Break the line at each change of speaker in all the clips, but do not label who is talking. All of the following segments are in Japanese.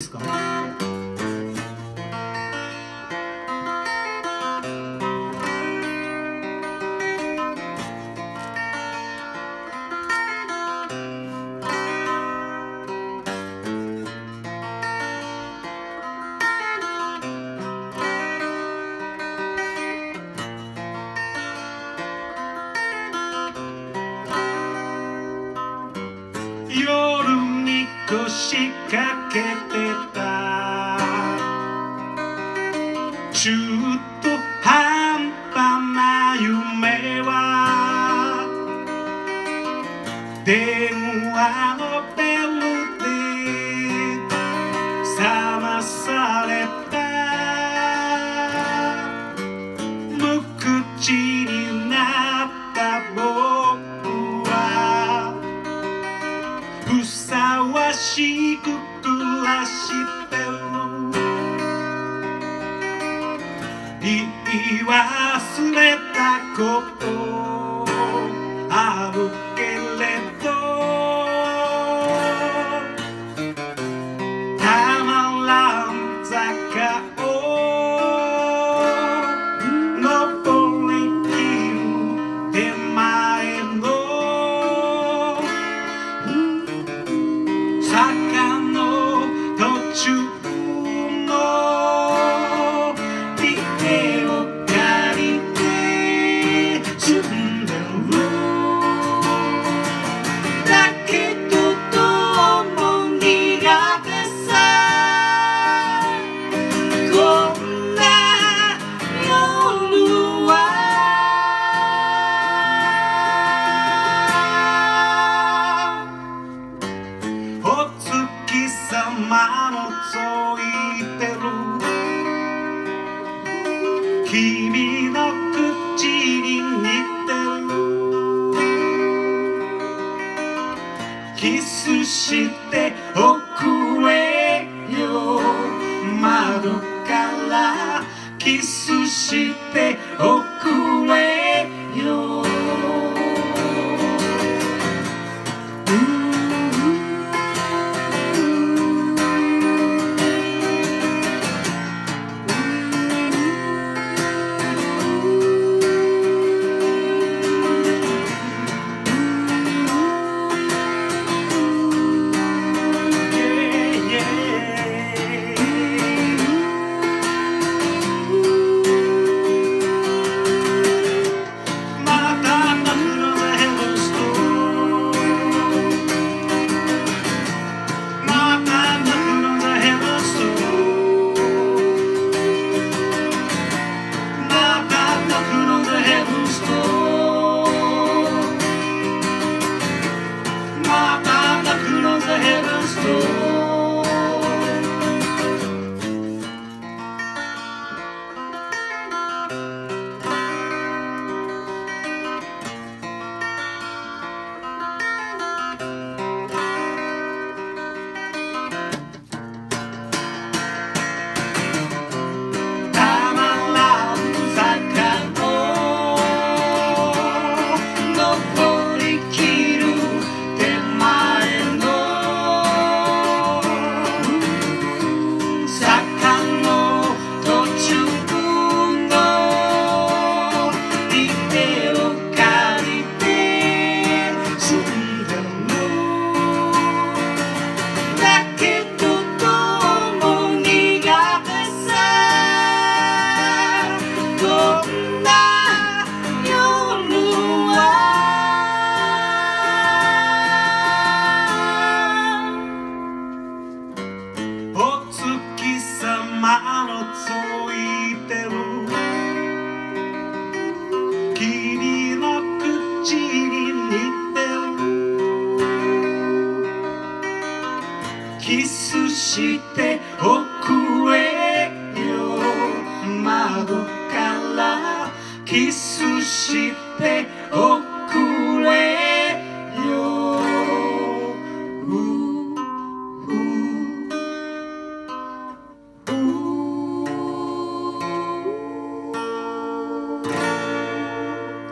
ですかね。君の口に似て。キスしておくえよ。窓からキスして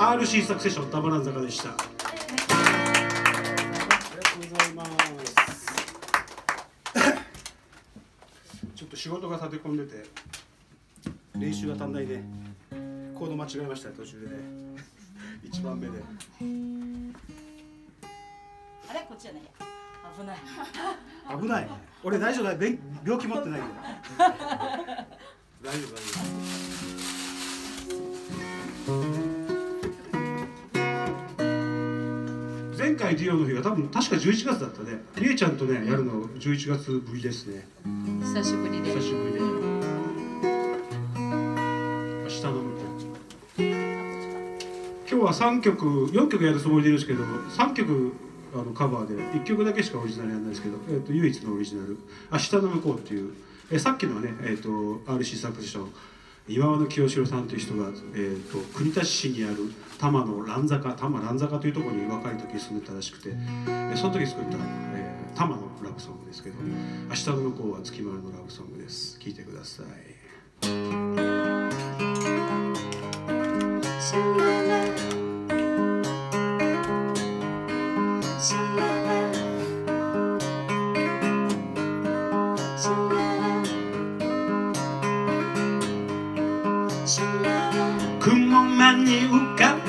RC サクセションダバランザカでした。ありがとうございます。ちょっと仕事が立て込んでて練習が足んないでコード間違えました途中でね。一番目で。
あれ？こっちじゃない危ない。
危ない。俺大丈夫だ。病気持ってないんだ大丈夫大丈夫。前回デュオの日が多分確か11月だったね。りえちゃんとねやるの11月ぶりですね。
久しぶりで。
久しぶりで。明日の向こう今日は3曲4曲やるつもりでいるんですけど3曲あのカバーで1曲だけしかオリジナルやらないですけど、えー、と唯一のオリジナル「明日の向こう」っていう、えーさっきのはね、えー、と RC サクセション岩和清志郎さんという人が、えー、と国立市にある多摩の蘭坂多摩蘭坂というところに若い時に住んでたらしくて、えーその時作った、えー、多摩のラブソングですけど「明日の向こう」は月丸のラブソングです聴いてください。雲間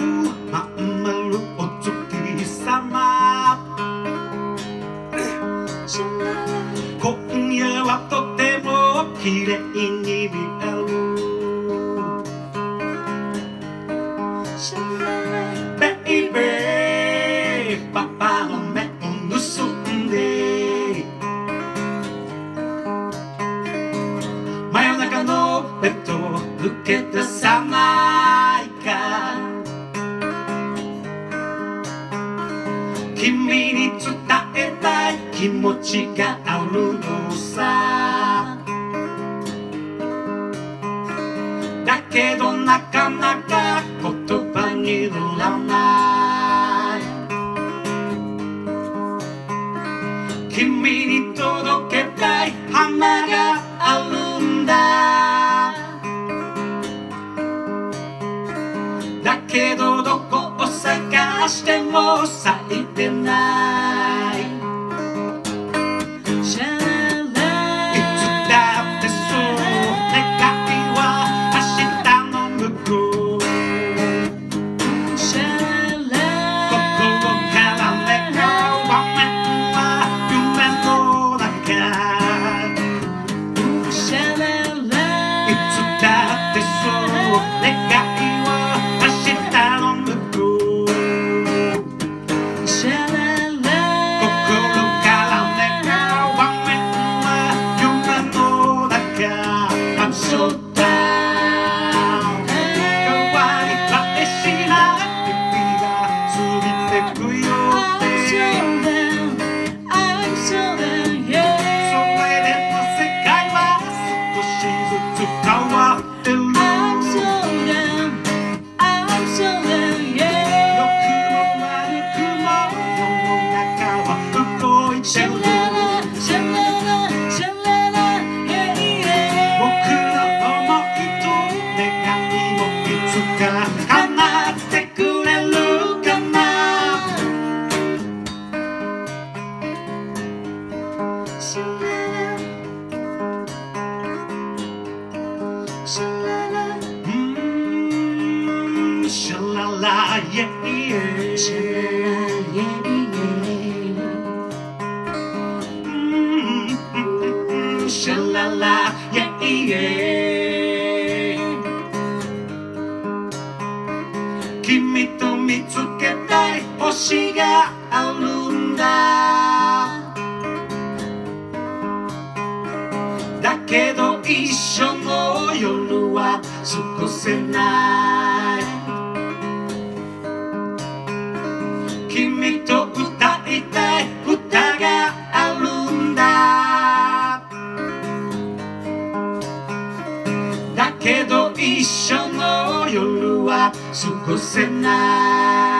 に伝えたい気持ちがあるのさ。だけどなかなか言葉にならない。君に届けたい花しても咲いてないい。ャラライェイェイ君と見つけたい星があるんだ。だけど一緒の夜は過ごせない。過ご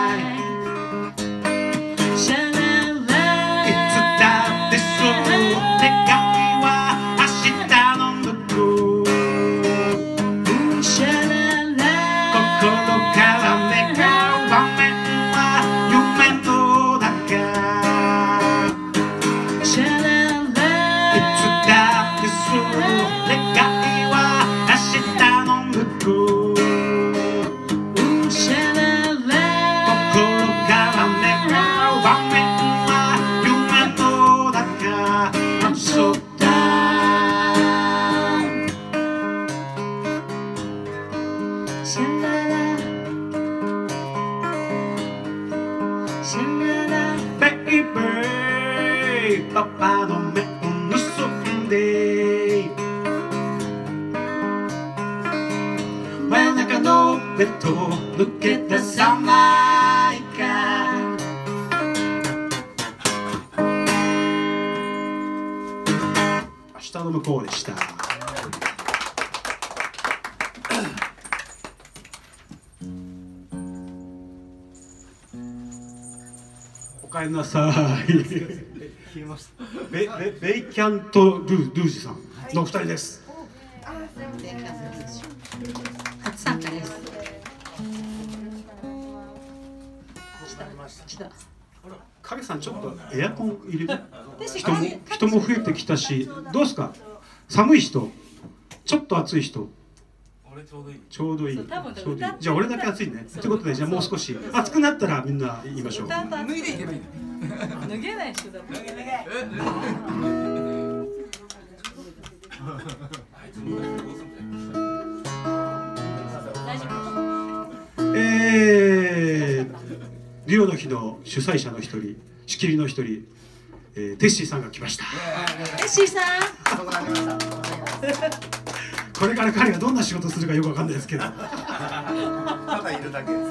Baby. Papá, dame un sufrinde When I can know the que Look at the おかえりなさい。ベベベイキャンとルールージさん。のお二人です。
初参加です。来た。
影さんちょっとエアコン入れて。
私
人も人も増えてきたしどうですか？寒い人ちょっと暑い人
俺ちょうどいい。
ちょうどいい。
そう多分
ちょうどいい。
歌って
じゃあ俺だけ暑いね。ということでじゃあもう少し。暑くなったらみんな言いましょう。
脱いでいけばいいの。
脱げない人だった大丈夫
えー、リオの日の主催者の一人仕切りの一人、えー、テッシーさんが来ました。
エッシーさん
これから彼がどんな仕事するかよくわかんないですけど。
ただいるだけです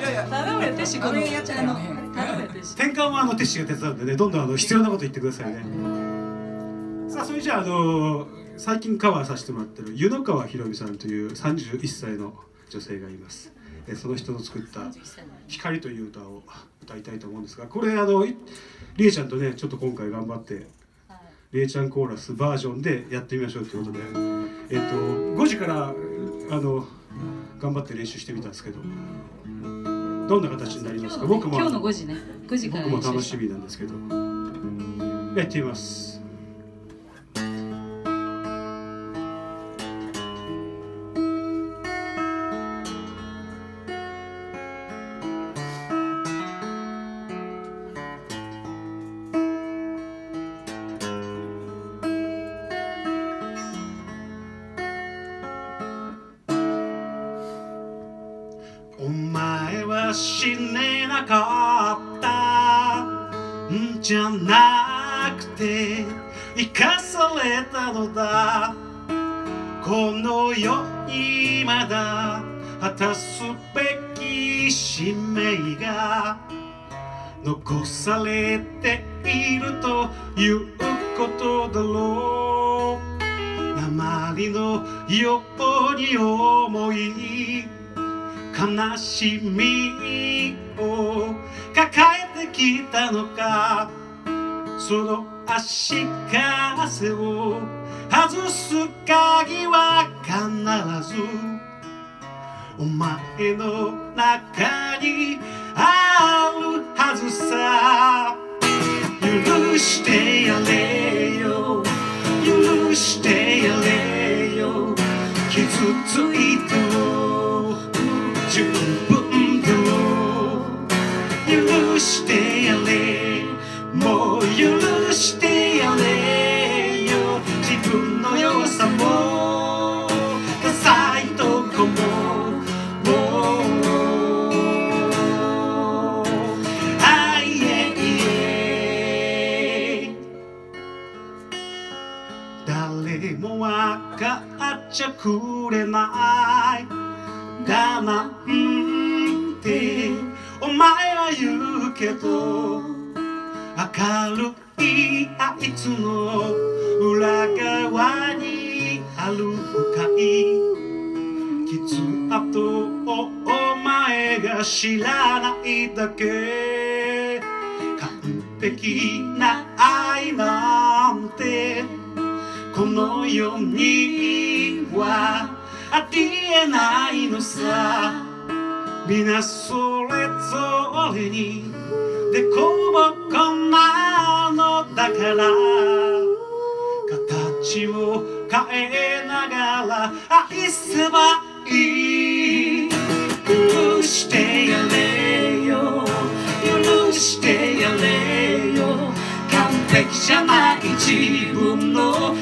いやいや
頼むよテッシーこのやっちゃうの頼むよテッシー
転換はあのテッシーが手伝うんでねどんどんあの必要なこと言ってくださいね。さあそれじゃああの最近カバーさせてもらってる湯野川ひろみさんという31歳の女性がいます。えその人の作った
31歳の「
光」という歌を歌いたいと思うんですがこれあのいりえちゃんとねちょっと今回頑張って
はい
りえちゃんコーラスバージョンでやってみましょうということで。えっと5時からあの頑張って練習してみたんですけど。どんな形になりますか？僕も
今日の5時ね。5時から
僕も楽しみなんですけど。やってみますかされたのだ。この世にまだ果たすべき使命が残されているということだろう。鉛のように思い悲しみを抱えてきたのか。その足かせを外す鍵は必ず。お前の中にあるはずさ。許してやれよ。許してやれよ。傷ついて十分と許してくれない。だなんてお前は言うけど明るいあいつの裏側にある深い。傷跡をお前が知らないだけ。完璧な愛なんて。この世にはありえないのさ。皆それぞれにでこぼこなのだから。形を変えながら愛せばいい。許してやれよ。許してやれよ。完璧じゃない自分の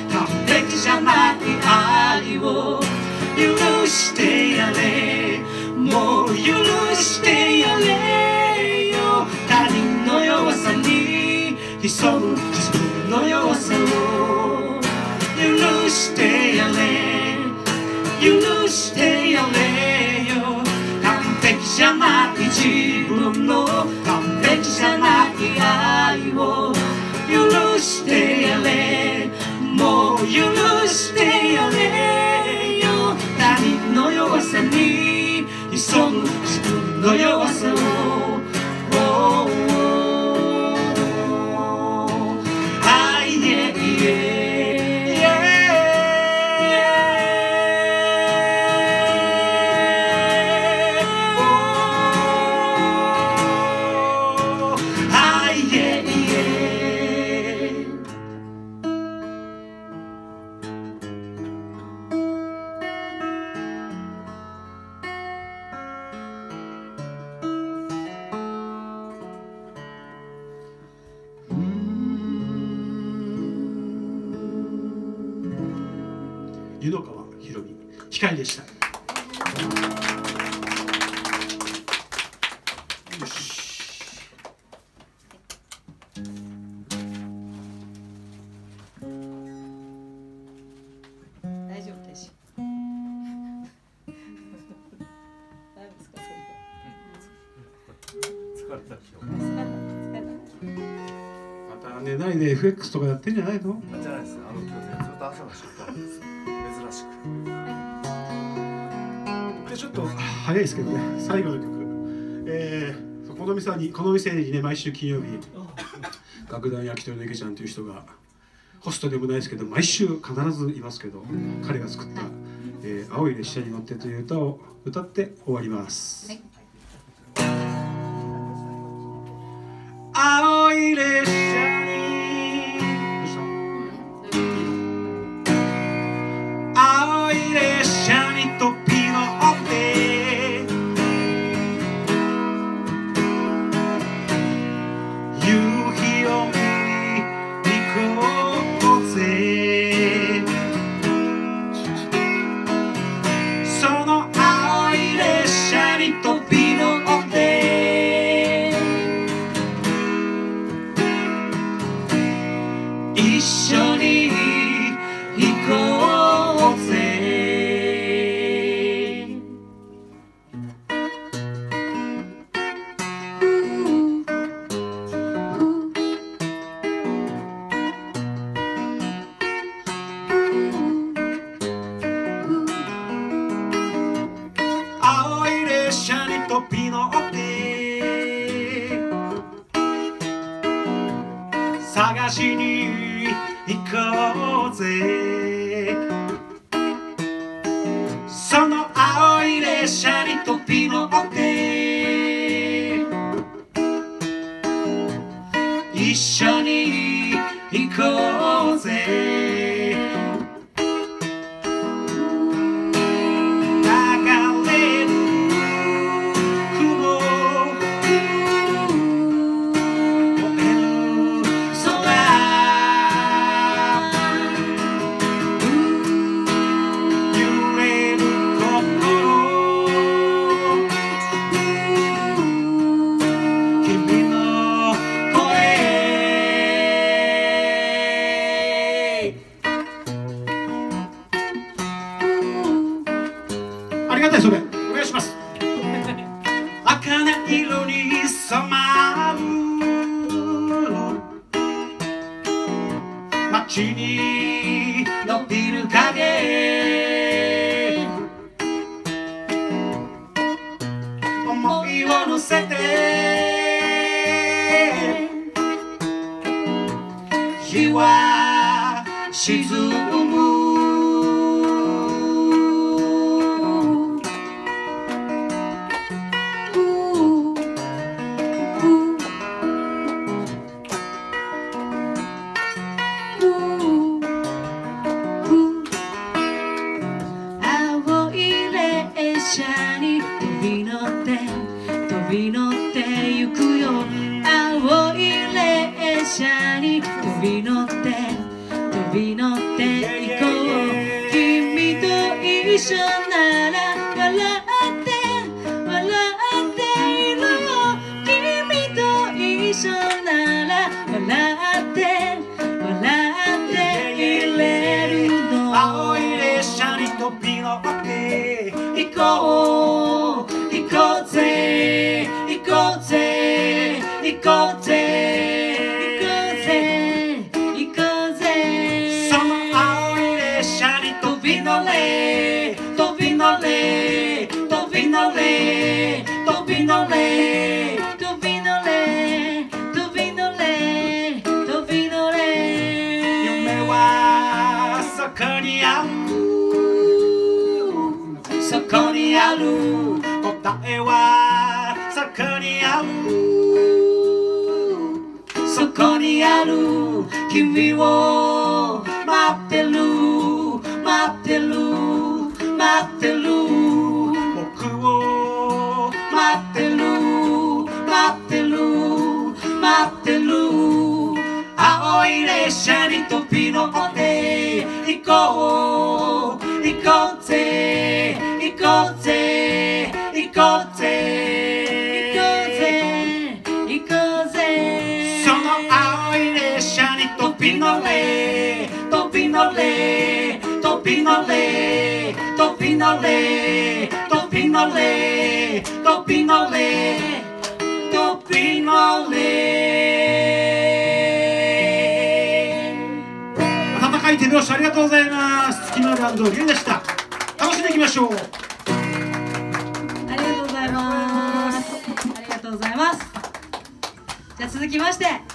してやれ。許してやれよ。完璧じゃない自分の完璧じゃない愛を。許してやれ。もう許してやれよ。他人の弱さに潜む自分の弱さを。Oh, oh, oh. Ah, た。また寝ないで FX とかやってんじゃないの？
じゃないです。あの今日ねずっと朝の仕事珍しく。
でちょっと早いですけどね。最後の曲。えー、この店にこの店にね毎週金曜日楽団焼き鳥の池ちゃんという人がホストでもないですけど毎週必ずいますけど彼が作った「えー青い列車に乗って」という歌を歌って終わります、
はい。
青い列車行街に伸びる影。思いを乗せて。日は沈む
び乗ってゆくよ。青い列車に飛び乗って飛び乗って行こう。君と一緒なら笑って笑っているよ君と一緒なら笑って笑っていれるの。
青い列車に飛び乗って行こう。行こうぜ。行
こうぜ。行こうぜ。
その青い列車に飛び乗れ。飛び乗れ。飛び乗れ。飛び乗れ。
飛び乗れ。飛び乗れ。飛び乗れ。
夢はそこにある。そこにある。答えはそこにある。こにある君を待ってに飛び乗れ飛び乗れ飛び乗れ飛び乗れ飛び乗れ飛び乗れ飛び乗れ温かい手拍子ありがとうございます。月のランドリュウでした。楽しんでいきましょう。
ありがとうございます。ありがとうございます。じゃあ続きまして。